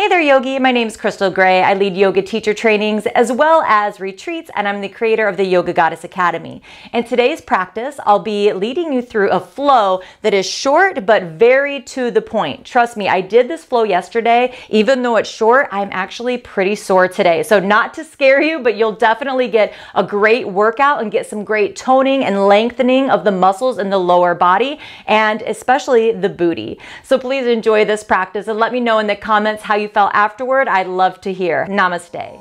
Hey there, Yogi. My name is Crystal Gray. I lead yoga teacher trainings as well as retreats, and I'm the creator of the Yoga Goddess Academy. In today's practice, I'll be leading you through a flow that is short but very to the point. Trust me, I did this flow yesterday. Even though it's short, I'm actually pretty sore today. So, not to scare you, but you'll definitely get a great workout and get some great toning and lengthening of the muscles in the lower body and especially the booty. So, please enjoy this practice and let me know in the comments how you felt afterward, I'd love to hear. Namaste.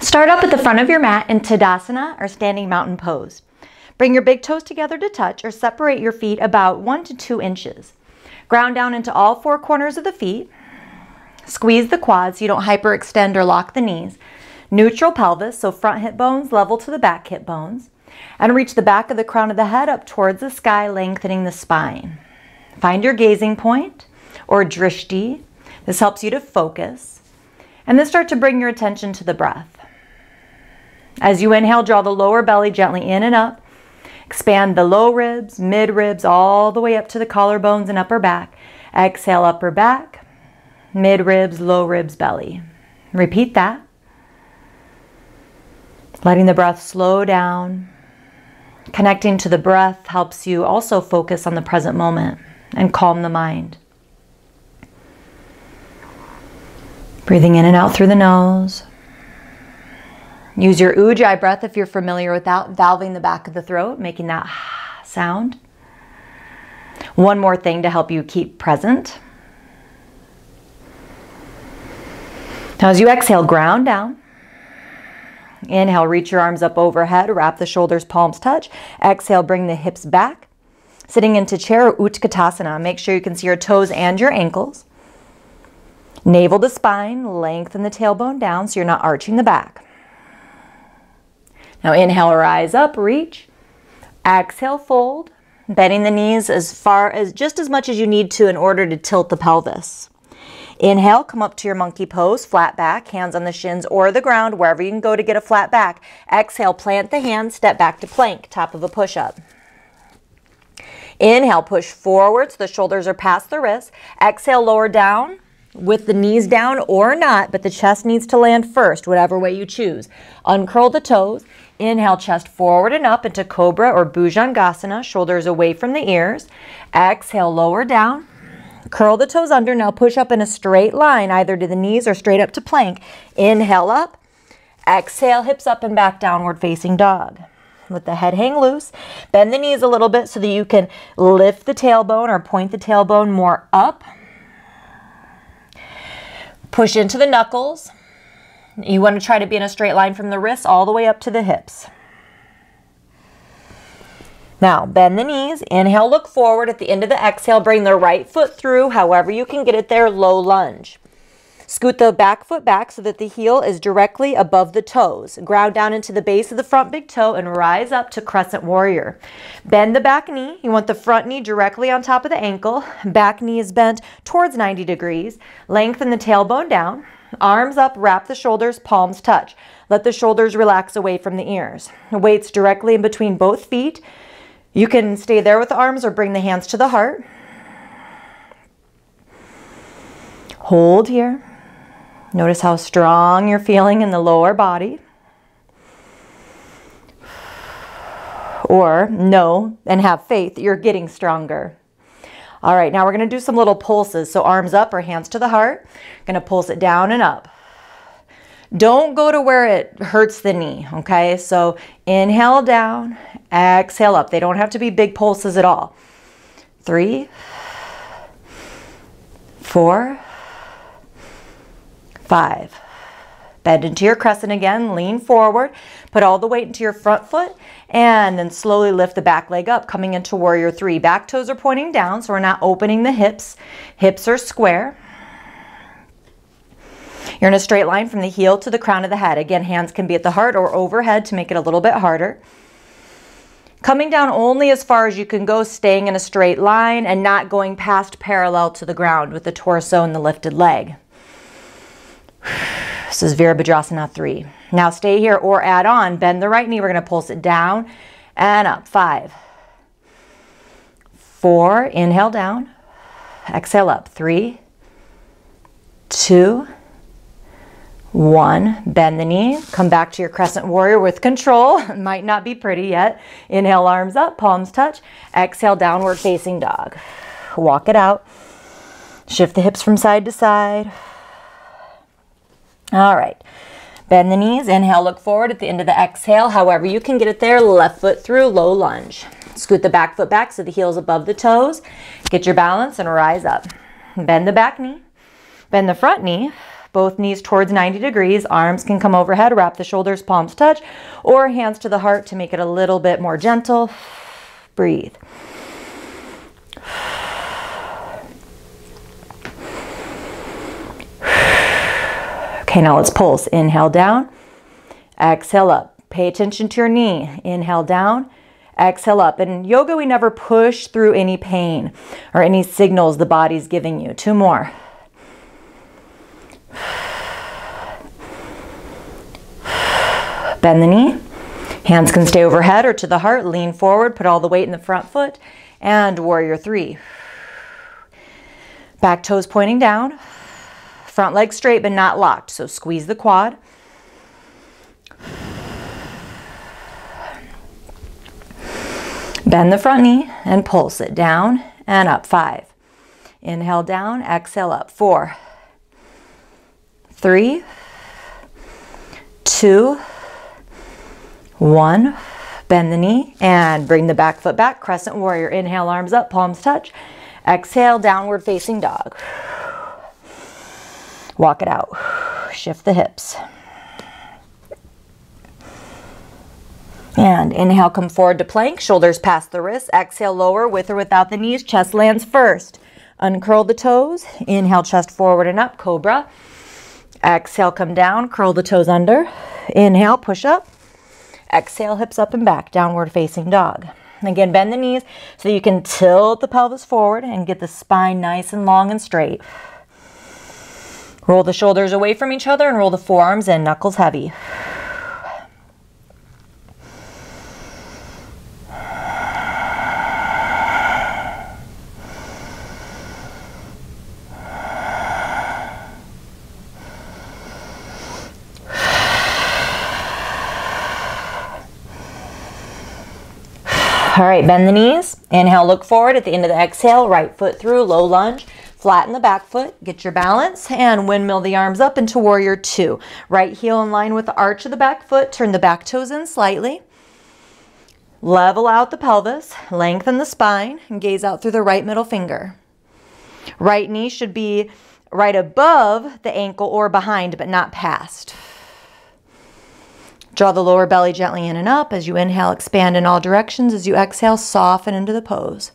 Start up at the front of your mat in Tadasana or standing mountain pose. Bring your big toes together to touch or separate your feet about one to two inches. Ground down into all four corners of the feet. Squeeze the quads so you don't hyperextend or lock the knees. Neutral pelvis, so front hip bones level to the back hip bones and reach the back of the crown of the head up towards the sky, lengthening the spine. Find your gazing point or drishti. This helps you to focus. And then start to bring your attention to the breath. As you inhale, draw the lower belly gently in and up. Expand the low ribs, mid ribs, all the way up to the collarbones and upper back. Exhale, upper back, mid ribs, low ribs, belly. Repeat that. Letting the breath slow down Connecting to the breath helps you also focus on the present moment and calm the mind. Breathing in and out through the nose. Use your ujjayi breath if you're familiar with that, valving the back of the throat, making that sound. One more thing to help you keep present. Now, as you exhale, ground down. Inhale, reach your arms up overhead, wrap the shoulders, palms touch. Exhale, bring the hips back. Sitting into chair Utkatasana, make sure you can see your toes and your ankles. Navel to spine, lengthen the tailbone down so you're not arching the back. Now inhale, rise up, reach. Exhale, fold, bending the knees as far as just as much as you need to in order to tilt the pelvis. Inhale, come up to your monkey pose, flat back, hands on the shins or the ground, wherever you can go to get a flat back. Exhale, plant the hands, step back to plank, top of a push-up. Inhale, push forward so the shoulders are past the wrists. Exhale, lower down with the knees down or not, but the chest needs to land first, whatever way you choose. Uncurl the toes. Inhale, chest forward and up into Cobra or Bhujangasana, shoulders away from the ears. Exhale, lower down. Curl the toes under. Now push up in a straight line, either to the knees or straight up to plank. Inhale up. Exhale, hips up and back, downward facing dog. Let the head hang loose. Bend the knees a little bit so that you can lift the tailbone or point the tailbone more up. Push into the knuckles. You want to try to be in a straight line from the wrists all the way up to the hips. Now, bend the knees. Inhale, look forward. At the end of the exhale, bring the right foot through, however you can get it there, low lunge. Scoot the back foot back so that the heel is directly above the toes. Ground down into the base of the front big toe and rise up to crescent warrior. Bend the back knee. You want the front knee directly on top of the ankle. Back knee is bent towards 90 degrees. Lengthen the tailbone down. Arms up, wrap the shoulders, palms touch. Let the shoulders relax away from the ears. Weights directly in between both feet. You can stay there with the arms or bring the hands to the heart. Hold here. Notice how strong you're feeling in the lower body. Or know and have faith you're getting stronger. All right, now we're going to do some little pulses. So arms up or hands to the heart. Going to pulse it down and up. Don't go to where it hurts the knee, okay? So inhale down, exhale up. They don't have to be big pulses at all. Three, four, five. Bend into your crescent again, lean forward, put all the weight into your front foot, and then slowly lift the back leg up, coming into warrior three. Back toes are pointing down, so we're not opening the hips. Hips are square. You're in a straight line from the heel to the crown of the head. Again, hands can be at the heart or overhead to make it a little bit harder. Coming down only as far as you can go, staying in a straight line and not going past parallel to the ground with the torso and the lifted leg. This is Virabhadrasana 3. Now stay here or add on. Bend the right knee. We're going to pulse it down and up. Five, four, inhale down, exhale up, three, two, one, bend the knee, come back to your crescent warrior with control. Might not be pretty yet. Inhale, arms up, palms touch. Exhale, downward facing dog. Walk it out. Shift the hips from side to side. All right. Bend the knees. Inhale, look forward at the end of the exhale. However you can get it there, left foot through, low lunge. Scoot the back foot back so the heel's above the toes. Get your balance and rise up. Bend the back knee. Bend the front knee both knees towards 90 degrees. Arms can come overhead, wrap the shoulders, palms touch, or hands to the heart to make it a little bit more gentle. Breathe. Okay, now let's pulse. Inhale down, exhale up. Pay attention to your knee. Inhale down, exhale up. In yoga, we never push through any pain or any signals the body's giving you. Two more. Bend the knee. Hands can stay overhead or to the heart. Lean forward, put all the weight in the front foot, and warrior three. Back toes pointing down. Front leg straight but not locked, so squeeze the quad. Bend the front knee and pulse it down and up. Five. Inhale down, exhale up. Four, three, two, one. Bend the knee and bring the back foot back. Crescent warrior. Inhale, arms up, palms touch. Exhale, downward facing dog. Walk it out. Shift the hips. And inhale, come forward to plank, shoulders past the wrists. Exhale, lower with or without the knees. Chest lands first. Uncurl the toes. Inhale, chest forward and up, cobra. Exhale, come down, curl the toes under. Inhale, push up. Exhale, hips up and back, downward facing dog. Again, bend the knees so you can tilt the pelvis forward and get the spine nice and long and straight. Roll the shoulders away from each other and roll the forearms in, knuckles heavy. All right, bend the knees. Inhale, look forward at the end of the exhale, right foot through, low lunge. Flatten the back foot, get your balance, and windmill the arms up into warrior two. Right heel in line with the arch of the back foot. Turn the back toes in slightly. Level out the pelvis, lengthen the spine, and gaze out through the right middle finger. Right knee should be right above the ankle or behind, but not past. Draw the lower belly gently in and up. As you inhale, expand in all directions. As you exhale, soften into the pose.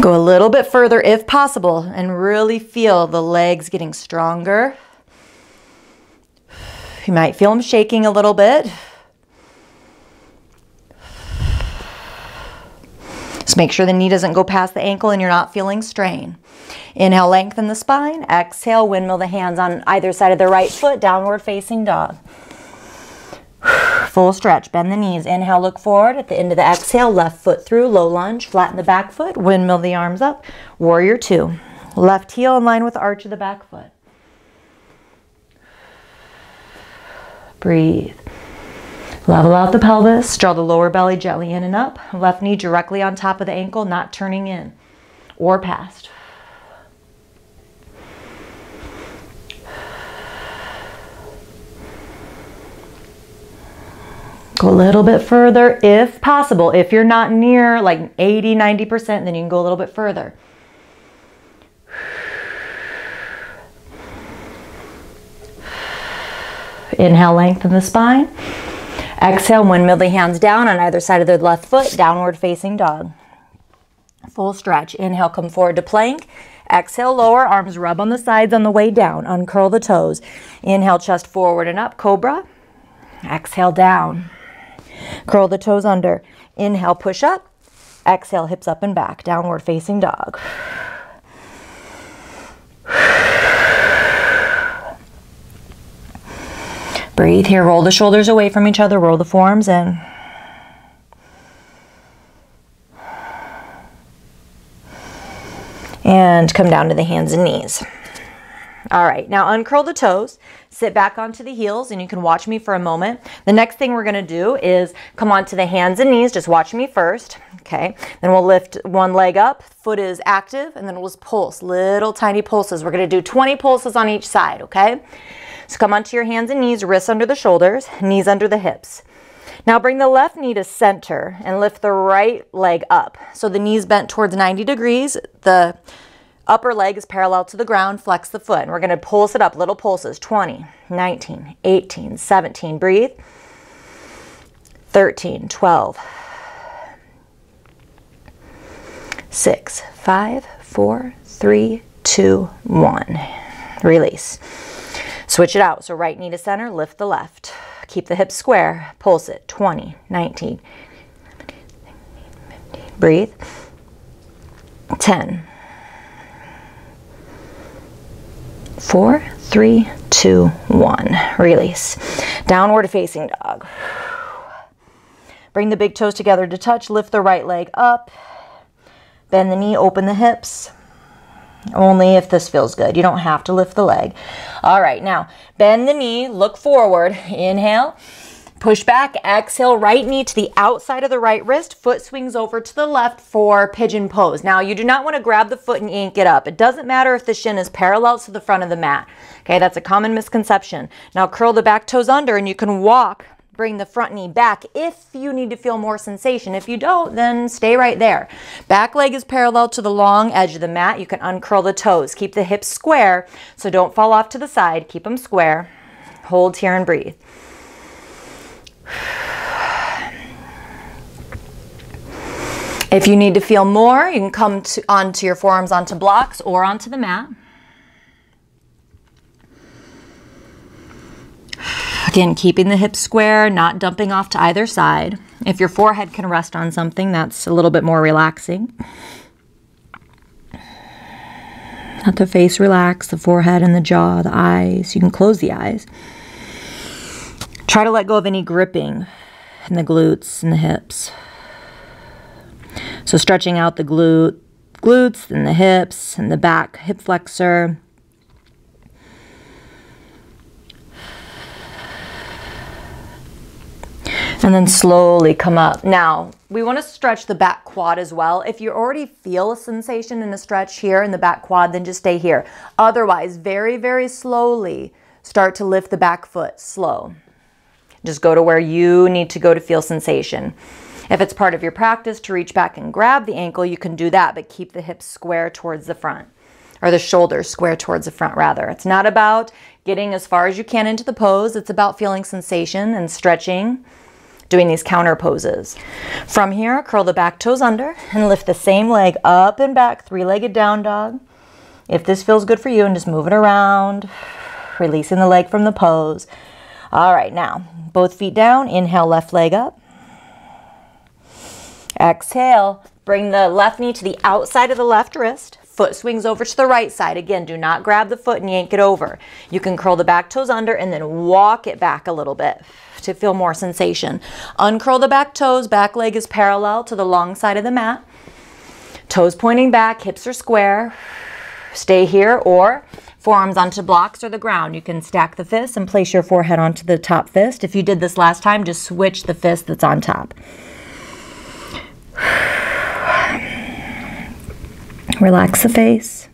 Go a little bit further if possible and really feel the legs getting stronger. You might feel them shaking a little bit. Just make sure the knee doesn't go past the ankle and you're not feeling strain. Inhale, lengthen the spine. Exhale, windmill the hands on either side of the right foot, downward facing dog. Full stretch, bend the knees. Inhale, look forward. At the end of the exhale, left foot through, low lunge, flatten the back foot, windmill the arms up. Warrior two. Left heel in line with arch of the back foot. Breathe. Level out the pelvis, draw the lower belly gently in and up. Left knee directly on top of the ankle, not turning in or past. Go a little bit further if possible. If you're not near like 80, 90%, then you can go a little bit further. Inhale, lengthen the spine. Exhale, windmill the hands down on either side of the left foot, downward facing dog. Full stretch. Inhale, come forward to plank. Exhale, lower, arms rub on the sides on the way down. Uncurl the toes. Inhale, chest forward and up, cobra. Exhale, down. Curl the toes under. Inhale, push up. Exhale, hips up and back, downward facing dog. Breathe here. Roll the shoulders away from each other. Roll the forearms in. And come down to the hands and knees. All right, now uncurl the toes, sit back onto the heels, and you can watch me for a moment. The next thing we're gonna do is come onto the hands and knees, just watch me first, okay? Then we'll lift one leg up, foot is active, and then we'll just pulse, little tiny pulses. We're gonna do 20 pulses on each side, okay? So come onto your hands and knees, wrists under the shoulders, knees under the hips. Now bring the left knee to center and lift the right leg up. So the knees bent towards 90 degrees, the Upper leg is parallel to the ground, flex the foot. And we're gonna pulse it up, little pulses, 20, 19, 18, 17, breathe. 13, 12, 6, 5, 4, 3, 2, 1. Release. Switch it out. So right knee to center, lift the left. Keep the hips square, pulse it, 20, 19, breathe. 10, Four, three, two, one. Release. Downward facing dog. Bring the big toes together to touch. Lift the right leg up. Bend the knee, open the hips. Only if this feels good. You don't have to lift the leg. All right, now bend the knee, look forward. Inhale. Push back, exhale, right knee to the outside of the right wrist, foot swings over to the left for pigeon pose. Now, you do not want to grab the foot and yank it up. It doesn't matter if the shin is parallel to the front of the mat. Okay, that's a common misconception. Now, curl the back toes under and you can walk bring the front knee back if you need to feel more sensation. If you don't, then stay right there. Back leg is parallel to the long edge of the mat. You can uncurl the toes. Keep the hips square, so don't fall off to the side. Keep them square. Hold here and breathe. If you need to feel more, you can come to, onto your forearms onto blocks or onto the mat. Again, keeping the hips square, not dumping off to either side. If your forehead can rest on something, that's a little bit more relaxing. Let the face relax, the forehead and the jaw, the eyes. You can close the eyes. Try to let go of any gripping in the glutes and the hips. So stretching out the glute, glutes and the hips and the back hip flexor. And then slowly come up. Now, we want to stretch the back quad as well. If you already feel a sensation in a stretch here in the back quad, then just stay here. Otherwise, very, very slowly start to lift the back foot, slow. Just go to where you need to go to feel sensation. If it's part of your practice to reach back and grab the ankle, you can do that, but keep the hips square towards the front or the shoulders square towards the front rather. It's not about getting as far as you can into the pose. It's about feeling sensation and stretching, doing these counter poses. From here, curl the back toes under and lift the same leg up and back, three-legged down dog. If this feels good for you and just move it around, releasing the leg from the pose. All right, now both feet down. Inhale, left leg up. Exhale, bring the left knee to the outside of the left wrist. Foot swings over to the right side. Again, do not grab the foot and yank it over. You can curl the back toes under and then walk it back a little bit to feel more sensation. Uncurl the back toes. Back leg is parallel to the long side of the mat. Toes pointing back, hips are square. Stay here or forearms onto blocks or the ground. You can stack the fists and place your forehead onto the top fist. If you did this last time, just switch the fist that's on top. Relax the face,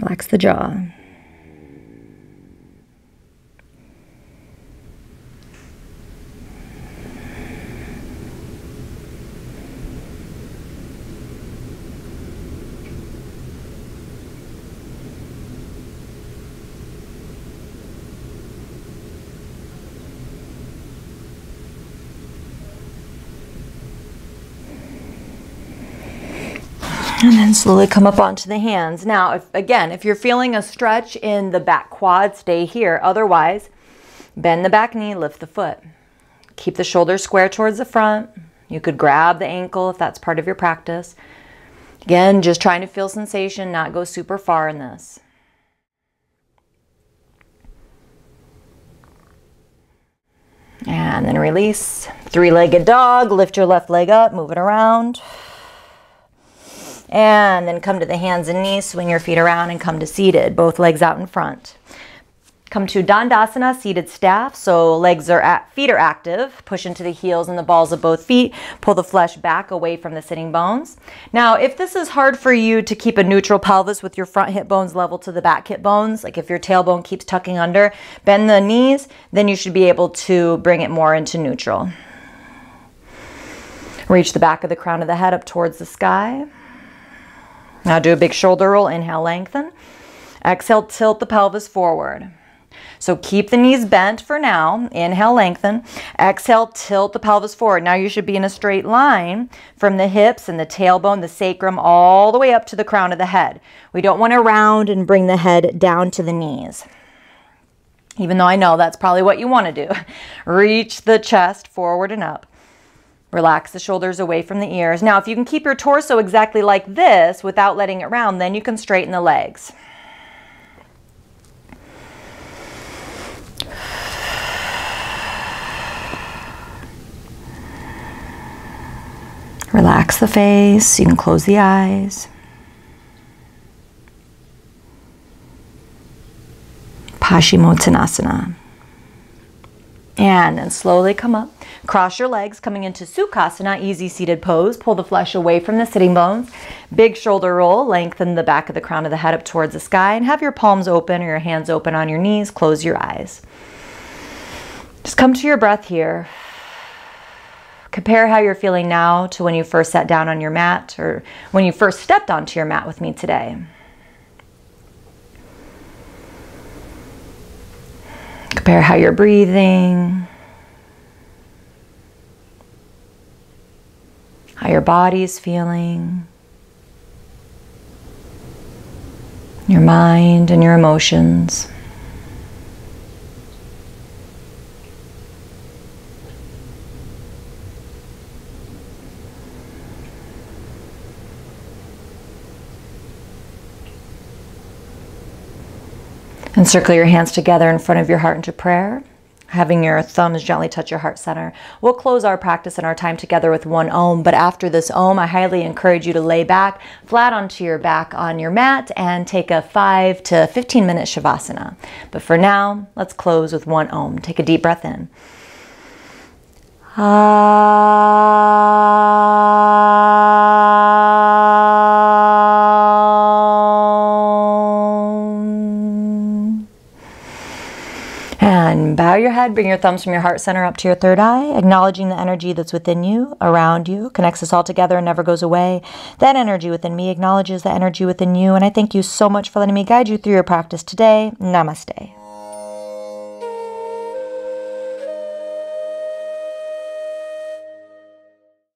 relax the jaw. And then slowly come up onto the hands. Now, if, again, if you're feeling a stretch in the back quad, stay here. Otherwise, bend the back knee, lift the foot. Keep the shoulders square towards the front. You could grab the ankle if that's part of your practice. Again, just trying to feel sensation, not go super far in this. And then release. Three-legged dog. Lift your left leg up, move it around. And then come to the hands and knees, swing your feet around and come to seated, both legs out in front. Come to Dandasana, seated staff. So legs are at, feet are active. Push into the heels and the balls of both feet. Pull the flesh back away from the sitting bones. Now, if this is hard for you to keep a neutral pelvis with your front hip bones level to the back hip bones, like if your tailbone keeps tucking under, bend the knees, then you should be able to bring it more into neutral. Reach the back of the crown of the head up towards the sky. Now do a big shoulder roll. Inhale, lengthen. Exhale, tilt the pelvis forward. So keep the knees bent for now. Inhale, lengthen. Exhale, tilt the pelvis forward. Now you should be in a straight line from the hips and the tailbone, the sacrum, all the way up to the crown of the head. We don't want to round and bring the head down to the knees. Even though I know that's probably what you want to do. Reach the chest forward and up. Relax the shoulders away from the ears. Now, if you can keep your torso exactly like this without letting it round, then you can straighten the legs. Relax the face. You can close the eyes. Paschimottanasana. And then slowly come up. Cross your legs coming into Sukhasana, easy seated pose. Pull the flesh away from the sitting bones. Big shoulder roll. Lengthen the back of the crown of the head up towards the sky and have your palms open or your hands open on your knees. Close your eyes. Just come to your breath here. Compare how you're feeling now to when you first sat down on your mat or when you first stepped onto your mat with me today. Compare how you're breathing, how your body is feeling, your mind and your emotions. And circle your hands together in front of your heart into prayer, having your thumbs gently touch your heart center. We'll close our practice and our time together with one Om, but after this Om, I highly encourage you to lay back flat onto your back on your mat and take a 5 to 15 minute Shavasana. But for now, let's close with one Om. Take a deep breath in. Ah. Bow your head, bring your thumbs from your heart center up to your third eye, acknowledging the energy that's within you, around you, connects us all together and never goes away. That energy within me acknowledges the energy within you. And I thank you so much for letting me guide you through your practice today. Namaste.